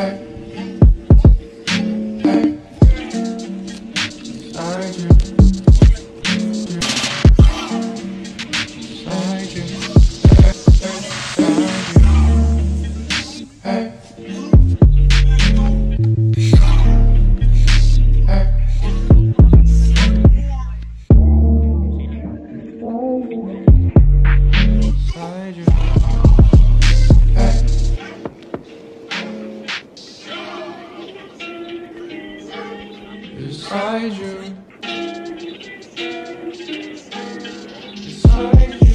Okay. beside you. Beside you.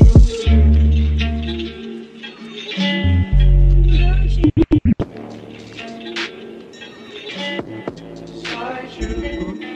Beside you.